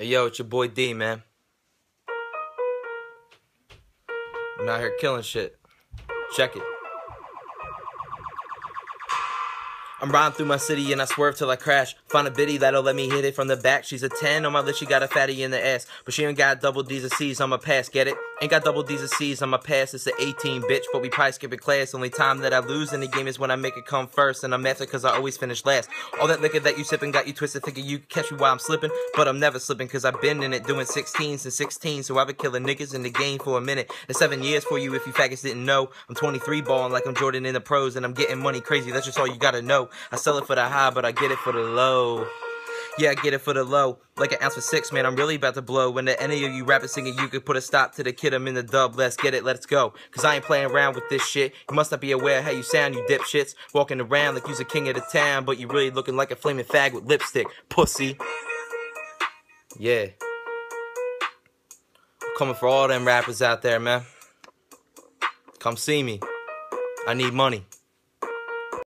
Hey, yo, it's your boy D, man. I'm out here killing shit. Check it. I'm riding through my city and I swerve till I crash. Find a biddy that'll let me hit it from the back. She's a 10 on my list, she got a fatty in the ass. But she ain't got double D's or C's on my pass, get it? Ain't got double D's or C's on my pass, it's an 18, bitch. But we probably skip a class. Only time that I lose in the game is when I make it come first. And I'm method cause I always finish last. All that liquor that you sipping got you twisted, thinking you catch me while I'm slipping. But I'm never slipping cause I've been in it doing 16s and 16. So I've been killing niggas in the game for a minute. It's seven years for you if you faggots didn't know. I'm 23 balling like I'm Jordan in the pros and I'm getting money crazy. That's just all you gotta know. I sell it for the high, but I get it for the low. Yeah, I get it for the low. Like an ounce for six, man, I'm really about to blow. When the any of you rappers singing, you could put a stop to the kid, I'm in the dub. Let's get it, let's go. Cause I ain't playing around with this shit. You must not be aware how you sound, you dipshits. Walking around like you's a king of the town, but you really looking like a flaming fag with lipstick. Pussy. Yeah. I'm coming for all them rappers out there, man. Come see me. I need money.